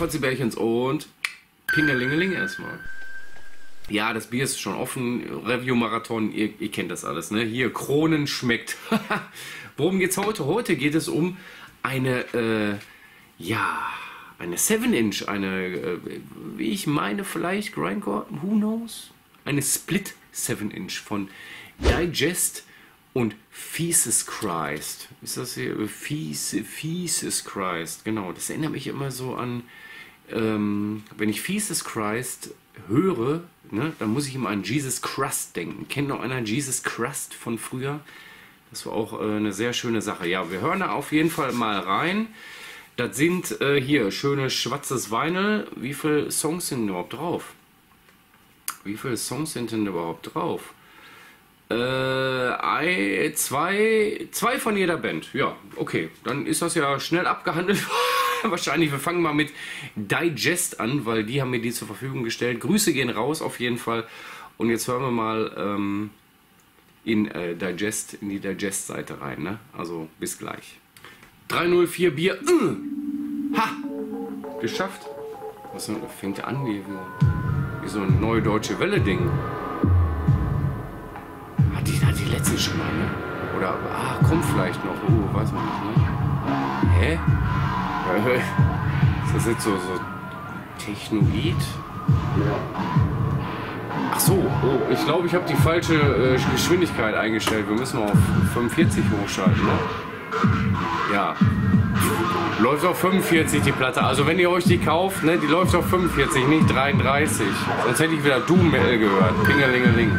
Fotzibärchens und Pingelingeling erstmal. Ja, das Bier ist schon offen. Review-Marathon, ihr, ihr, kennt das alles, ne? Hier, Kronen schmeckt. Worum geht's heute? Heute geht es um eine, äh, ja, eine 7-Inch, eine, äh, wie ich meine, vielleicht Grindcore, who knows? Eine Split 7-Inch von Digest und Feces Christ. Ist das hier? Feces Christ, genau. Das erinnert mich immer so an, ähm, wenn ich Feces Christ höre, ne, dann muss ich immer an Jesus Crust denken. Kennt noch einer Jesus Crust von früher? Das war auch äh, eine sehr schöne Sache. Ja, wir hören da auf jeden Fall mal rein. Das sind äh, hier schönes schwarzes Vinyl. Wie viele Songs sind überhaupt drauf? Wie viele Songs sind denn überhaupt drauf? Äh, zwei, zwei von jeder Band. Ja, okay. Dann ist das ja schnell abgehandelt. Wahrscheinlich. Wir fangen mal mit Digest an, weil die haben mir die zur Verfügung gestellt. Grüße gehen raus auf jeden Fall. Und jetzt hören wir mal ähm, in äh, Digest, in die Digest-Seite rein. Ne? Also bis gleich. 304 Bier. Äh. Ha! Geschafft. Was fängt an wie, wie so ein neue deutsche Welle-Ding die letzte schon mal, ne? Oder, ah, kommt vielleicht noch. Oh, weiß man nicht, ne? Hä? Ist das jetzt so, so Technoid? Ach so, oh, ich glaube, ich habe die falsche äh, Geschwindigkeit eingestellt. Wir müssen auf 45 hochschalten, ne? Ja. Läuft auf 45 die Platte. Also wenn ihr euch die kauft, ne, die läuft auf 45, nicht 33. Sonst hätte ich wieder Doom Metal gehört. Pingelingeling.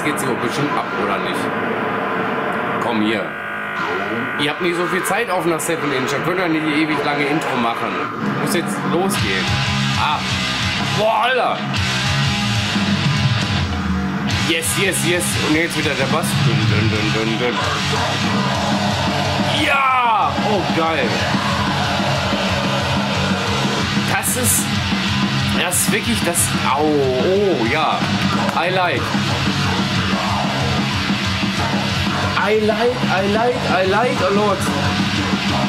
Jetzt geht's hier bestimmt ab, oder nicht? Komm hier. Ihr habt nicht so viel Zeit auf nach 7 Inch, dann könnt ihr nicht ewig lange Intro machen. Muss jetzt losgehen. Ah. Boah, Alter. Yes, yes, yes. Und jetzt wieder der Bass. Dün, dün, dün, dün, dün. Ja! Oh, geil. Das ist. Das ist wirklich das. Au, oh, ja. I like. I like, I like, I like a lot.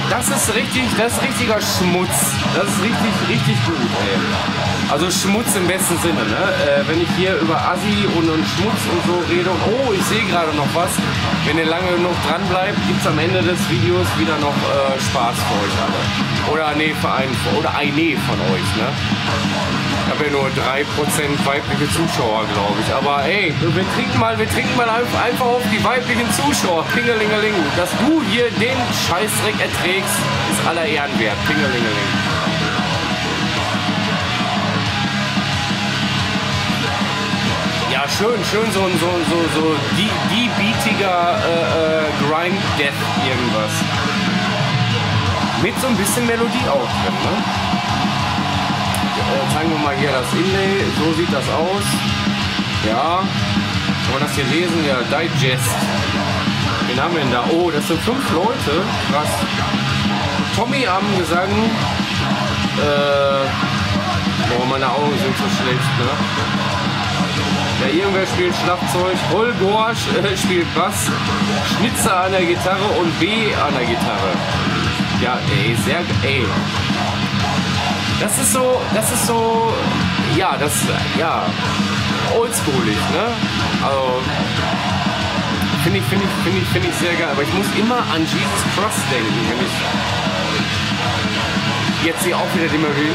Das ist richtig, das ist richtiger Schmutz. Das ist richtig, richtig gut, ey. Also Schmutz im besten Sinne, ne? Äh, wenn ich hier über Assi und, und Schmutz und so rede oh, ich sehe gerade noch was. Wenn ihr lange genug dran bleibt, gibt es am Ende des Videos wieder noch äh, Spaß für euch alle. Oder nee, für einen, oder eine von euch, ne? Habe ja nur 3% weibliche Zuschauer, glaube ich. Aber ey, wir trinken mal, wir trinken mal einfach auf die weiblichen Zuschauer. Pingelingeling. Dass du hier den Scheißdreck erträgst, ist aller Ehren wert. Pingelingeling. Ja, schön, schön so ein so, so, so die, die beatiger äh, äh, Grind Death irgendwas. Mit so ein bisschen Melodie auch drin, ne? Äh, zeigen wir mal hier das Inlay. So sieht das aus. Ja. Kann man das hier lesen? Ja, Digest. Wen haben wir denn da? Oh, das sind fünf Leute. Krass. Tommy am Gesang. Äh, boah, meine Augen sind so schlecht, ne? Ja, irgendwer spielt Schlagzeug, Holgorsch äh, spielt Bass, Schnitzer an der Gitarre und B an der Gitarre. Ja, ey, sehr, ey, das ist so, das ist so, ja, das, ja, oldschoolig, ne? Also, finde ich, finde ich, finde ich, finde ich sehr geil. Aber ich muss immer an Jesus Cross denken, wenn ich jetzt hier auch wieder die Melodie.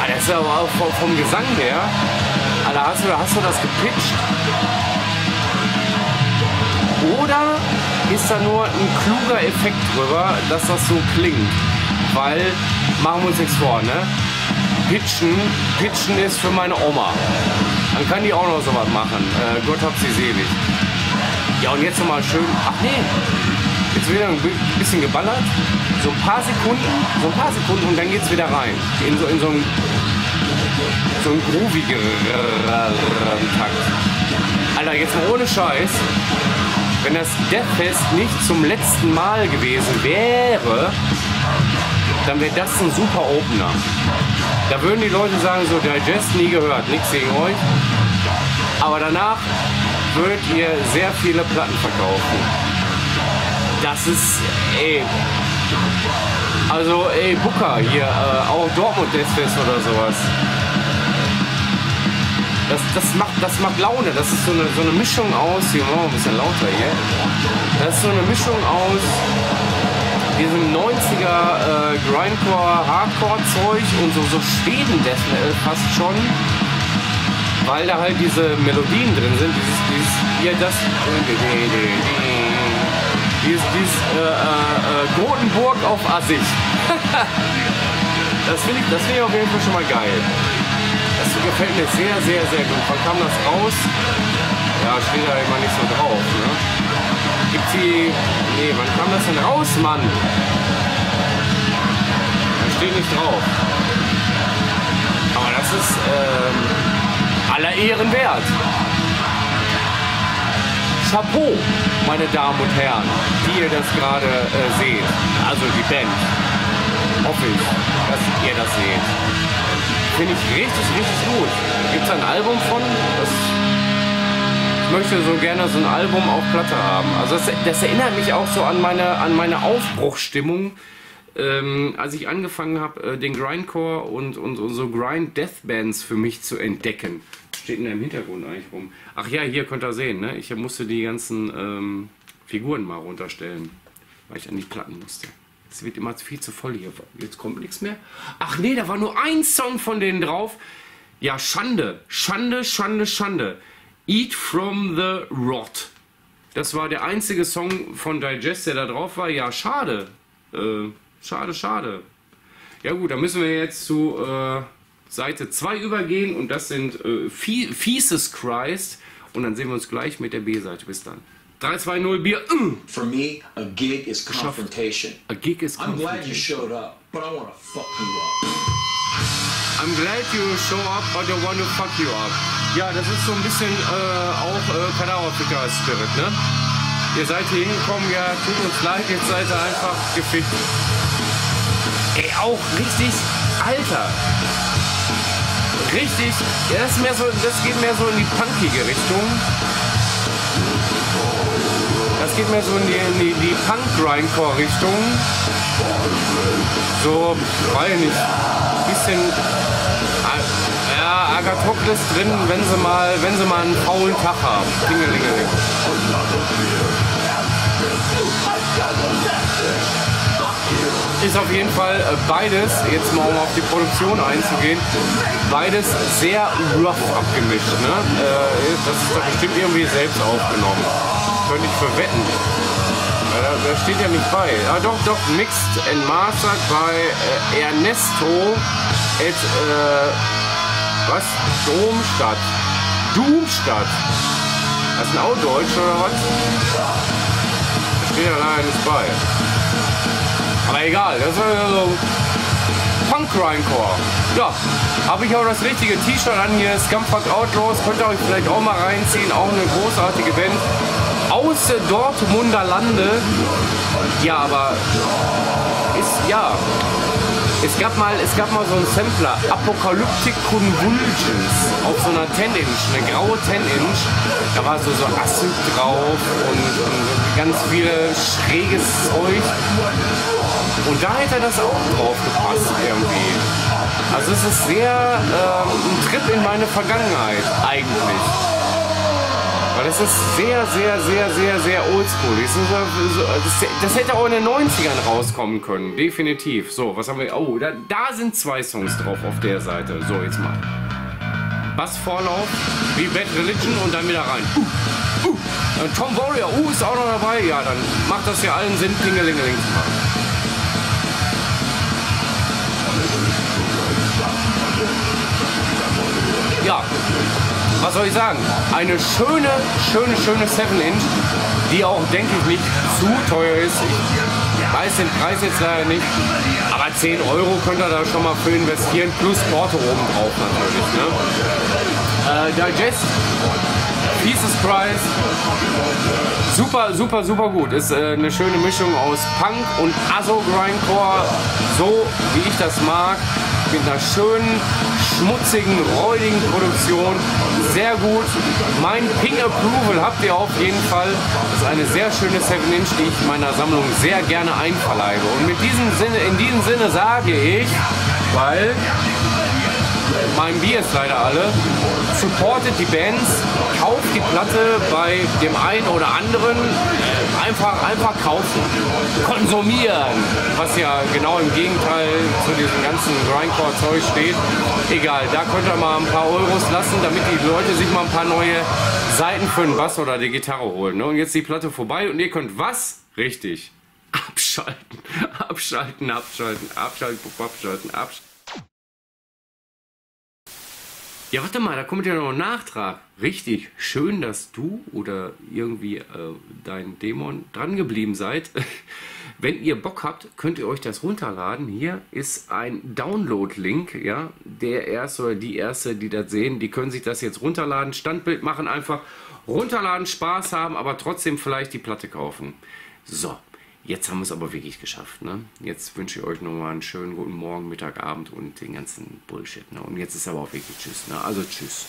Ah, das ist aber auch vom, vom Gesang her. Alter, hast du, hast du das gepitcht? Oder ist da nur ein kluger Effekt drüber, dass das so klingt? Weil, machen wir uns nichts vor, ne? Pitchen, Pitchen ist für meine Oma. Dann kann die auch noch sowas machen. Äh, Gott hab sie selig. Ja, und jetzt nochmal schön. Ach nee, jetzt wieder ein bisschen geballert. So ein paar Sekunden, so ein paar Sekunden und dann geht's wieder rein. In so, in so einen, so einen groovigeren Takt. Alter, jetzt mal ohne Scheiß wenn das Deathfest nicht zum letzten Mal gewesen wäre, dann wäre das ein super Opener. Da würden die Leute sagen, so Digest nie gehört, nichts gegen euch. Aber danach würdet ihr sehr viele Platten verkaufen. Das ist, ey, also ey, Booker hier, äh, auch Dortmund Deathfest oder sowas. Das, das, macht, das macht Laune, das ist so eine, so eine Mischung aus, hier machen wir ein bisschen lauter hier. Das ist so eine Mischung aus diesem 90er äh, Grindcore, Hardcore-Zeug und so, so Schweden-Death Metal fast schon. Weil da halt diese Melodien drin sind, dieses, dieses hier das dieses, dieses äh, äh, Gotenburg auf Assig. das finde ich, find ich auf jeden Fall schon mal geil. Gefällt mir sehr, sehr, sehr gut. Wann kam das raus? Ja, steht da immer nicht so drauf. Ne? Gibt die. Nee, wann kam das denn raus, Mann? Da steht nicht drauf. Aber das ist ähm, aller Ehren wert. Chapeau, meine Damen und Herren, die ihr das gerade äh, seht. Also die Band. Hoffe ich, dass ihr das seht. Finde ich richtig, richtig gut. Gibt es ein Album von? Das ich möchte so gerne so ein Album auf Platte haben. Also das, das erinnert mich auch so an meine, an meine Aufbruchstimmung, ähm, als ich angefangen habe, äh, den Grindcore und, und, und so Grind-Death-Bands für mich zu entdecken steht da im Hintergrund eigentlich rum? Ach ja, hier könnt ihr sehen, ne? Ich musste die ganzen ähm, Figuren mal runterstellen, weil ich an die Platten musste. Es wird immer viel zu voll hier. Jetzt kommt nichts mehr. Ach nee, da war nur ein Song von denen drauf. Ja, Schande. Schande, Schande, Schande. Eat from the Rot. Das war der einzige Song von Digest, der da drauf war. Ja, schade. Äh, schade, schade. Ja gut, dann müssen wir jetzt zu äh, Seite 2 übergehen und das sind äh, Fieses Christ und dann sehen wir uns gleich mit der B-Seite. Bis dann. 3, 2, 0, Bier. Mm. For me, a gig is confrontation. A gig is confrontation. I'm glad you showed up, but I want to fuck you up. I'm glad you show up, but I want to fuck you up. Ja, das ist so ein bisschen äh, auch äh, Kadauerficker-Spirit, ne? Ihr seid hier hingekommen, ja, tut uns leid, jetzt seid ihr einfach gefickt. Ey, auch richtig, Alter, richtig, ja, das, ist mehr so, das geht mehr so in die punkige Richtung. Geht mehr so in die, in die, die Punk-Grindcore-Richtung. So, weiß ich nicht, bisschen ja, Agathokles drin, wenn sie mal, wenn sie mal einen faulen Tag haben. Dingelingeling ist auf jeden Fall äh, beides, jetzt mal um auf die Produktion einzugehen, beides sehr rough abgemischt. Ne? Äh, das ist doch bestimmt irgendwie selbst aufgenommen. Könnte ich verwetten. Da, steht ja nicht bei. Ja, doch, doch, mixed and mastered bei äh, Ernesto at, äh, was? Domstadt. Doomstadt. Das ist ein Outdeutsch oder was? Da steht ja leider nicht bei. Aber egal, das ist so Punk Grindcore. Ja, habe ich auch das richtige T-Shirt an hier, Scumfuck Outlaws, könnt ihr euch vielleicht auch mal reinziehen, auch eine großartige Band. Aus Dortmunder Lande. Ja, aber ist, ja, es gab mal, es gab mal so einen Sampler, Apocalyptic Convulsions, auf so einer 10-Inch, eine graue 10-Inch. Da war so, so Acid drauf und, und ganz viel schräges Zeug. Und da hätte das auch drauf gepasst irgendwie. Also es ist sehr ähm, ein Trip in meine Vergangenheit eigentlich. Es ist sehr, sehr, sehr, sehr, sehr oldschool. Das, das, hätte auch in den 90ern rauskommen können, definitiv. So, was haben wir? Oh, da, da sind zwei Songs drauf auf der Seite. So, jetzt mal. Bassvorlauf, wie Bad Religion und dann wieder rein. Uh, uh. Tom Warrior, uh, ist auch noch dabei. Ja, dann macht das ja allen Sinn, Klingelingeling zu machen. ja, was soll ich sagen? Eine schöne, schöne, schöne 7-Inch, die auch, denke ich, nicht zu teuer ist. Ich weiß den Preis jetzt leider nicht, aber 10 Euro könnt ihr da schon mal für investieren, plus Porto oben drauf natürlich. Ne? Äh, Digest, Jesus Christ, super, super, super gut. Ist äh, eine schöne Mischung aus Punk und Aso Grindcore, so wie ich das mag mit einer schönen, schmutzigen, räudigen Produktion. Sehr gut. Mein Ping Approval habt ihr auf jeden Fall. Das ist eine sehr schöne 7-Inch, die ich meiner Sammlung sehr gerne einverleibe. Und mit diesem Sinne, in diesem Sinne sage ich, weil mein Bier ist leider alle. Supportet die Bands, kauft die Platte bei dem einen oder anderen. Einfach, einfach kaufen. Konsumieren. Was ja genau im Gegenteil zu diesem ganzen Grindcore-Zeug steht. Egal, da könnt ihr mal ein paar Euros lassen, damit die Leute sich mal ein paar neue Seiten für den Bass oder die Gitarre holen. Ne? Und jetzt die Platte vorbei und ihr könnt was? Richtig. Abschalten, abschalten, abschalten, abschalten, abschalten, abschalten. Ja, warte mal, da kommt ja noch ein Nachtrag. Richtig, schön, dass du oder irgendwie äh, dein Dämon dran geblieben seid. Wenn ihr Bock habt, könnt ihr euch das runterladen. Hier ist ein Download-Link, ja. Der erste oder die erste, die das sehen, die können sich das jetzt runterladen, Standbild machen, einfach runterladen, Spaß haben, aber trotzdem vielleicht die Platte kaufen. So, Jetzt haben wir es aber wirklich geschafft. Ne? Jetzt wünsche ich euch nochmal einen schönen guten Morgen, Mittag, Abend und den ganzen Bullshit. Ne? Und jetzt ist aber auch wirklich Tschüss. Ne? Also Tschüss.